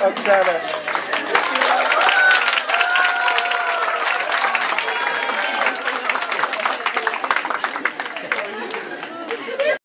Oksana.